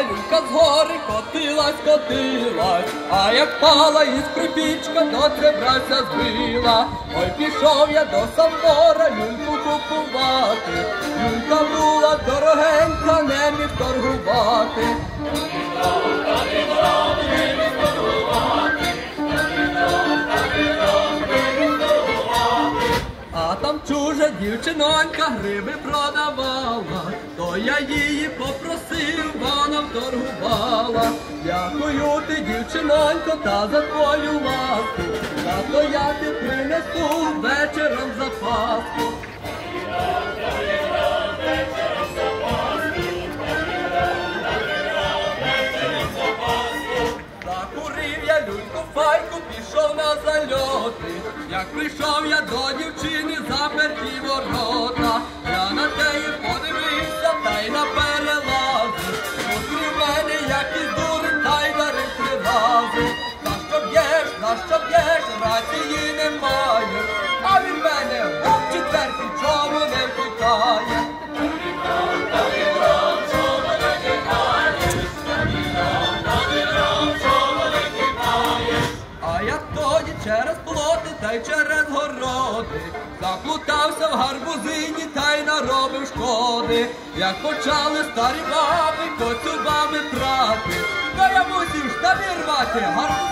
люлька з гори котилась, котилась, а як пала із припічка, то це брася збила. Ой, пішов я до самора люльку купувати. Люлька була дорогенька, не міг торгувати. А там чужа дівчинонька гриби продавала, я її попросив, вона вторгувала. Дякую ти, дівчинонько, та за твою ласку, та то я ти принесу вечором запаску. Закурив я люльку файку, пішов на зальоти. Як прийшов я до дівчини, немає. А він мене в четвертий чому не втікає. А я тоді через плоти та й через городи заплутався в гарбузині та й наробив шкоди. Як почали старі баби коцюбами прати, то я мусив штабі рвати, гарбузи напати.